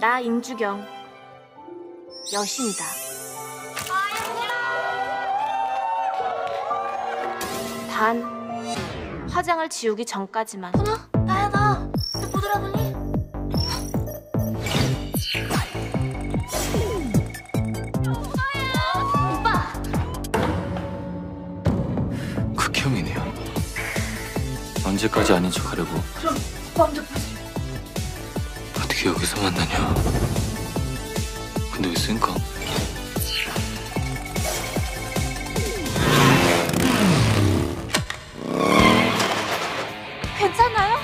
나 임주경 여신이다. 단 화장을 지우기 전까지만. 나야 나. 왜못 알아보니? 오빠. 극혐이네요. 언제까지 아닌 척 하려고. 그럼 오빠 먼저. 어떻게 여기서 만나냐? 근데 왜 쌩까? 괜찮아요?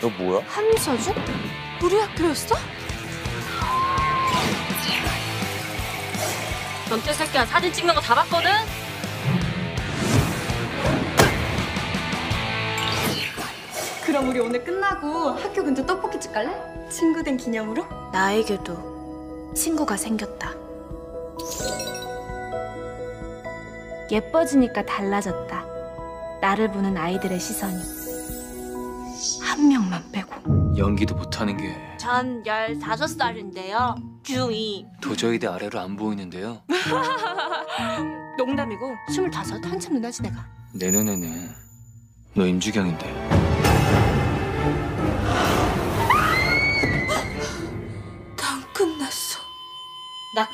너 뭐야? 한서준? 우리 학교였어? 변태 새끼야 사진 찍는 거 다 봤거든? 그럼 우리 오늘 끝나고 학교 근처 떡볶이집 갈래? 친구 된 기념으로? 나에게도 친구가 생겼다. 예뻐지니까 달라졌다. 나를 보는 아이들의 시선이. 한 명만 빼고. 연기도 못하는 게 전 15살인데요. 중2. 도저히 내 아래로 안 보이는데요. 농담이고 25 한참 누나지 내가. 내 눈에는 너 임주경인데.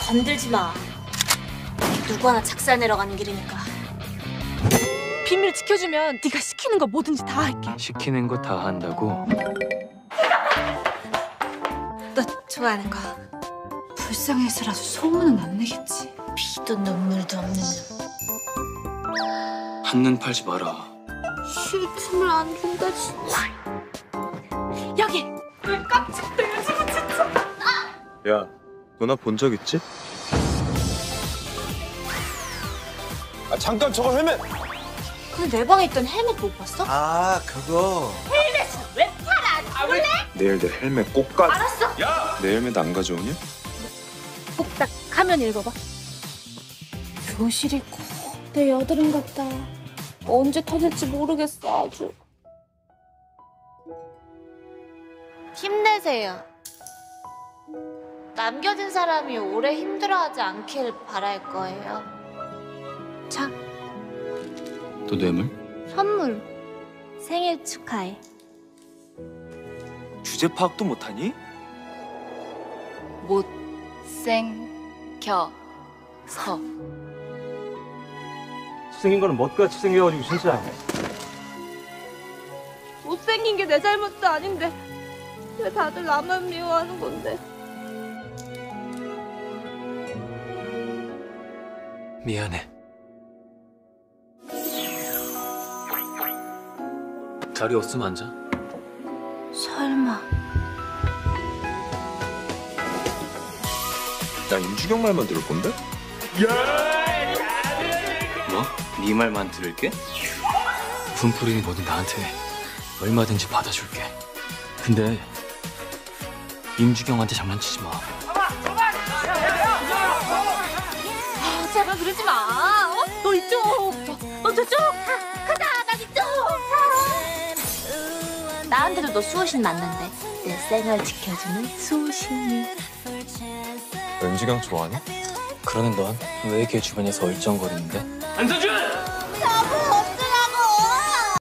건들지 마. 누구 하나 착살 내려가는 길이니까. 비밀 지켜주면 네가 시키는 거 뭐든지 다 할게. 시키는 거 다 한다고? 너 좋아하는 거. 불쌍해서라도 소문은 안 내겠지. 피도 눈물도 없는 한눈 팔지 마라. 쉴 틈을 안 준다 진짜. 여기. 야, 너나본 적 있지? 아 잠깐 저거 헬멧. 근데 내 방에 있던 헬멧 못 봤어? 아 그거. 왜 팔아? 원래? 내일 내 헬멧 꼭 가. 알았어. 내 헬멧 안 가져오냐? 꼭딱 화면 읽어봐. 교실이 꼭내 여드름 같다. 언제 터질지 모르겠어 아주. 힘내세요. 남겨진 사람이 오래 힘들어하지 않길 바랄 거예요. 자, 또 뇌물? 선물. 생일 축하해. 주제 파악도 못하니? 못 생겨 서. 생긴 거는 멋같이 생겨가지고 진짜 못생긴 게 내 잘못도 아닌데 왜 다들 나만 미워하는 건데? 미안해. 자리 없으면 앉아. 설마. 나 임주경 말만 들을 건데? 뭐? 네 말만 들을게? 분풀이니 뭐든 나한테 얼마든지 받아줄게. 근데 임주경한테 장난치지 마. 아, 그러지 마. 어? 너 이쪽. 너, 너 저쪽. 가, 가자, 난 이쪽. 나한테도 너 수호신 맞는데 내 생을 지켜주는 수호신이. 너 임주경 좋아하니? 그러는 넌 왜 걔 주변에서 얼쩡거리는데? 안서준!